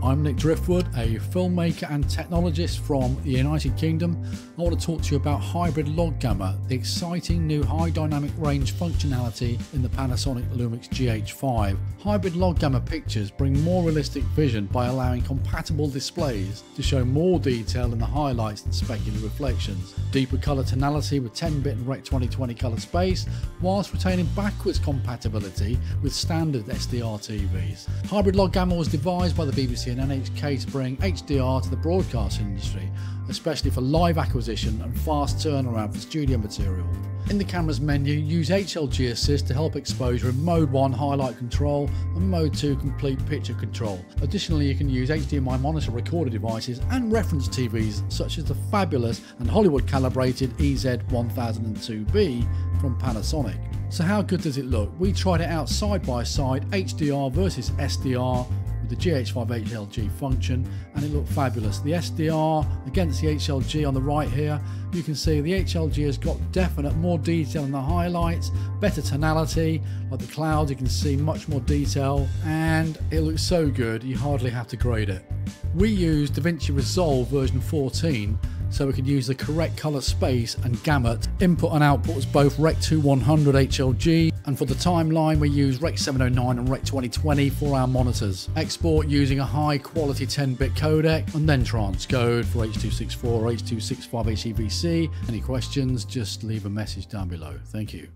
I'm Nick Driftwood, a filmmaker and technologist from the United Kingdom. I want to talk to you about Hybrid Log Gamma, the exciting new high dynamic range functionality in the Panasonic Lumix GH5. Hybrid Log Gamma pictures bring more realistic vision by allowing compatible displays to show more detail in the highlights and specular reflections, deeper colour tonality with 10-bit and Rec 2020 colour space, whilst retaining backwards compatibility with standard SDR TVs. Hybrid Log Gamma was devised by the BBC and NHK to bring HDR to the broadcast industry, especially for live acquisition and fast turnaround for studio material. In the camera's menu, use HLG Assist to help exposure in Mode 1 highlight control and Mode 2 complete picture control. Additionally, you can use HDMI monitor recorder devices and reference TVs such as the fabulous and Hollywood calibrated EZ1002B from Panasonic. So how good does it look? We tried it out side by side, HDR versus SDR the GH5 HLG function and it looked fabulous. The SDR against the HLG on the right here, you can see the HLG has got definite more detail in the highlights, better tonality, like the clouds you can see much more detail and it looks so good you hardly have to grade it. We use DaVinci Resolve version 14 so we could use the correct colour space and gamut. Input and output is both Rec 2100 HLG and for the timeline we use Rec 709 and Rec 2020 for our monitors. Export using a high quality 10-bit codec and then transcode for H.264 or H.265 HEVC. Any questions just leave a message down below. Thank you.